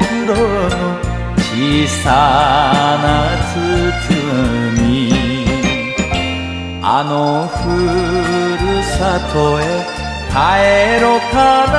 袋の小さな包みあのふるさとへ帰ろうかな。